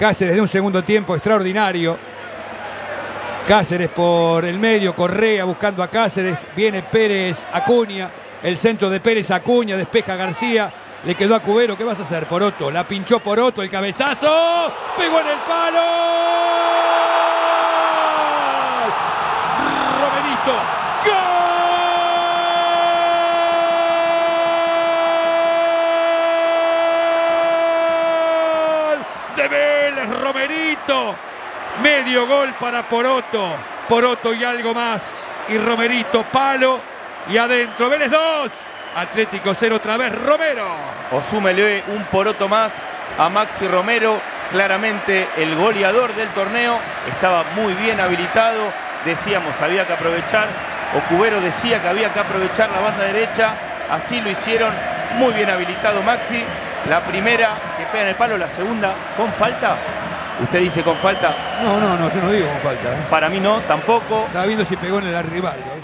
Cáceres de un segundo tiempo extraordinario. Cáceres por el medio, Correa buscando a Cáceres, viene Pérez Acuña, el centro de Pérez Acuña, despeja García, le quedó a Cubero, ¿qué vas a hacer? Poroto, la pinchó Poroto, el cabezazo, pegó en el palo. Romerito, gol de Vélez, Romerito. Medio gol para Poroto. Poroto y algo más. Y Romerito, palo. Y adentro, Vélez 2. Atlético 0 otra vez, Romero. O súmele un poroto más a Maxi Romero, claramente el goleador del torneo, estaba muy bien habilitado, decíamos había que aprovechar, o Cubero decía que había que aprovechar la banda derecha, así lo hicieron, muy bien habilitado Maxi, la primera que pega en el palo, la segunda con falta, usted dice con falta, No, no, no, yo no digo con falta. ¿eh? para mí no, tampoco, Estaba viendo si pegó en el rival. ¿eh?